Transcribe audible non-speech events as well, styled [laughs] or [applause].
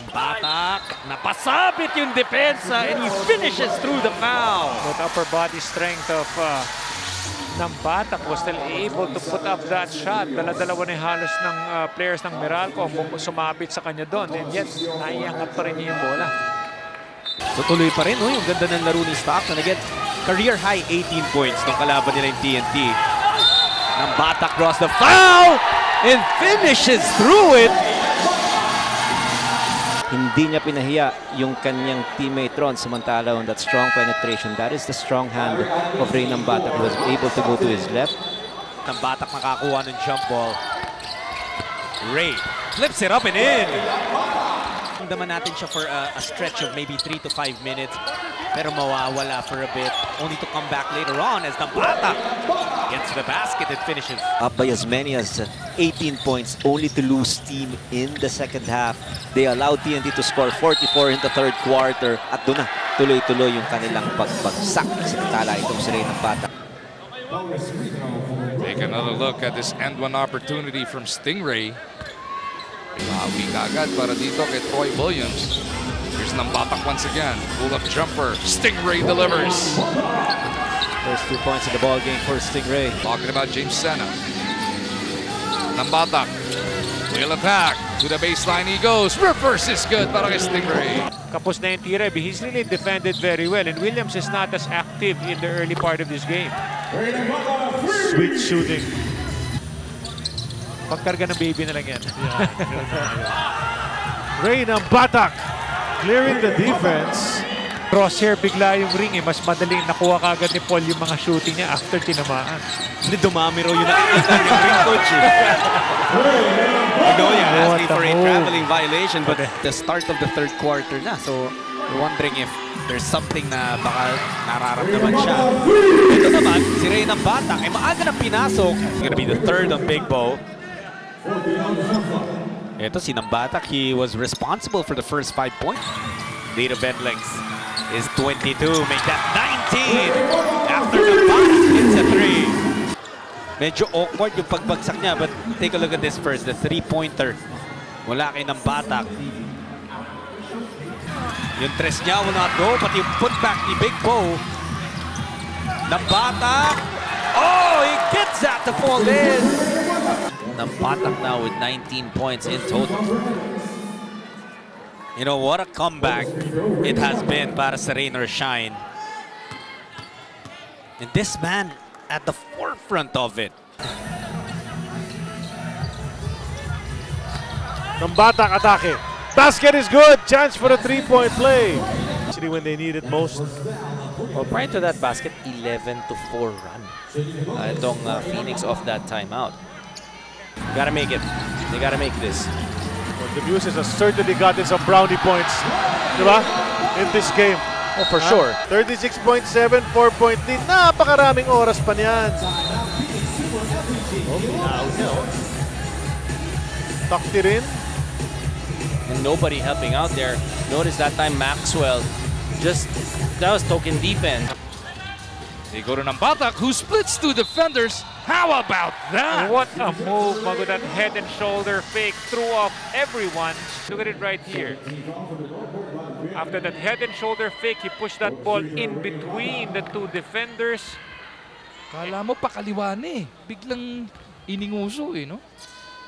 Ng batak, napasabit yung depensa and he finishes through the foul. With upper body strength of uh, ng Batak was still able to put up that shot. Dala-dalawa na yung halos ng uh, players ng Meralco sumabit sa kanya doon. And yet, naiangat pa rin niya yung bola. So tuloy pa rin oh, yung ganda ng laro ni Stockton. Again, career high 18 points nung kalaban nila yung TNT. Ng batak draws the foul and finishes through it. Hindi niya pinahiya yung kanyang teammate Ron samantala on that strong penetration. That is the strong hand of Reynam Batak who was able to go to his left. Ng batak nakakuha ng jump ball. Ray flips it up and in. Damdaman natin siya for a, a stretch of maybe 3 to 5 minutes. Pero mawawala for a bit. Only to come back later on as the batak gets to the basket and finishes. Up by as many as uh, 18 points only to lose steam in the second half. They allowed TNT to score 44 in the third quarter. At doon na, tuloy-tuloy yung kanilang pagbagsak. Samantala itong si Reynam Batak. Take another look at this end one opportunity from Stingray. Bawi kagad para dito kay Troy Williams. Here's Nambatak once again. Pull-up jumper. Stingray delivers. First two points in the ball game for Stingray. Talking about James Senna. Nambatak. Will attack. To the baseline he goes. Reverse is good para kay Stingray. Kapos na yung tira. He's really defended very well. And Williams is not as active in the early part of this game. Sweet shooting. Pagkarga ng baby na lang yan. [laughs] Ray ng Batak. Clearing the defense. Crosshair bigla yung ring eh. Mas madaling nakuha kagad ni Paul yung mga shooting niya after tinamaan. Hindi dumami raw yung nakikita yung ring coach eh. I know you're What asking a for a traveling violation but the start of the third quarter na. So, we're wondering if there's something na baka nararamdaman siya. Ito naman, si Ray ng Batak ay maaga na pinasok. It's gonna be the third on Big Bow. Ito si Nambatak, he was responsible for the first five points. Lead of Bedlings is 22, make that 19 after Nambatak hits a three. Medyo awkward yung pagbagsak niya but take a look at this first, the three-pointer. Wala kay Nambatak. Yung tres niya will not go, pati yung putback ni Big Bo. Nambatak! Oh, he gets that to fall in! Nambatak now with 19 points in total. You know, what a comeback it has been para sa Rain Shine. And this man at the forefront of it. Ng Batak atake. Basket is good. Chance for a three-point play. Actually, when they need it most. Well, prior to that basket, 11 to 4 run. Uh, itong uh, Phoenix off that timeout. Gotta make it. They gotta make this. Well, the Muses has certainly gotten some brownie points. Diba? In this game. Oh, for sure. 36.7, 4-point. Napakaraming oras pa niyan. Takti rin. And nobody helping out there. Notice that time Maxwell just, that was token defense. They go to Nambatak who splits two defenders. How about that? What a move, Mago. That head and shoulder fake threw off everyone. Look at it right here. After that head and shoulder fake, he pushed that ball in between the two defenders. Kala mo pakaliwa na eh. Biglang ininguso eh, no?